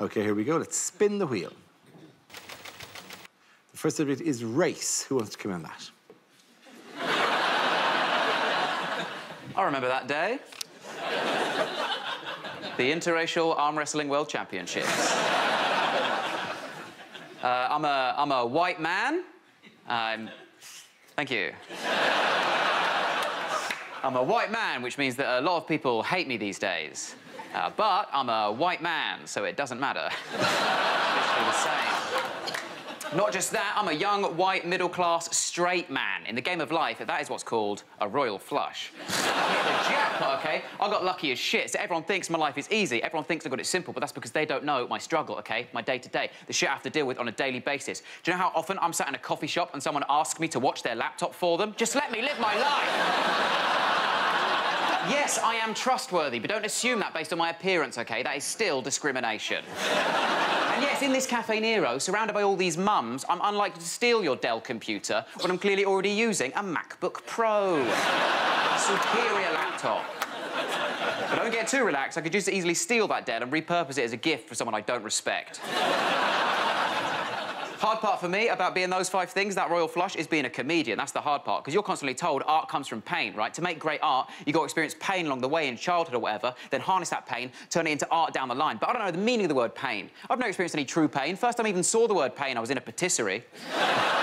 Okay, here we go. Let's spin the wheel. The first subject is race. Who wants to come on that? I remember that day. the Interracial Arm Wrestling World Championships. Uh, I'm, a, I'm a white man. Um, thank you. I'm a white man, which means that a lot of people hate me these days. Uh, but I'm a white man, so it doesn't matter. Not just that, I'm a young, white, middle-class, straight man. In the game of life, that is what's called a royal flush. Jackpot, OK? I got lucky as shit, so everyone thinks my life is easy. Everyone thinks I've got it simple, but that's because they don't know my struggle, OK? My day-to-day, -day, the shit I have to deal with on a daily basis. Do you know how often I'm sat in a coffee shop and someone asks me to watch their laptop for them? Just let me live my life! Yes, I am trustworthy, but don't assume that based on my appearance, OK? That is still discrimination. and yes, in this Caffè Nero, surrounded by all these mums, I'm unlikely to steal your Dell computer when I'm clearly already using a MacBook Pro. a Superior laptop. But don't get too relaxed. I could just easily steal that Dell and repurpose it as a gift for someone I don't respect. Hard part for me about being those five things, that royal flush, is being a comedian. That's the hard part, because you're constantly told art comes from pain, right? To make great art, you've got to experience pain along the way in childhood or whatever, then harness that pain, turn it into art down the line. But I don't know the meaning of the word pain. I've never experienced any true pain. First time I even saw the word pain, I was in a patisserie.